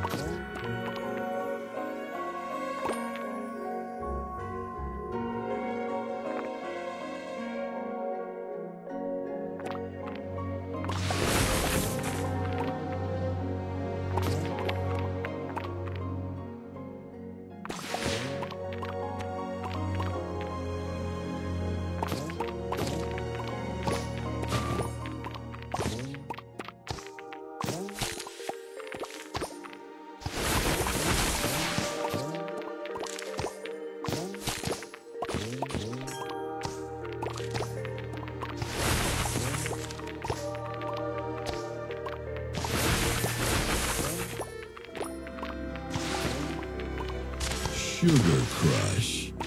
Thank mm -hmm. you. Sugar Crush.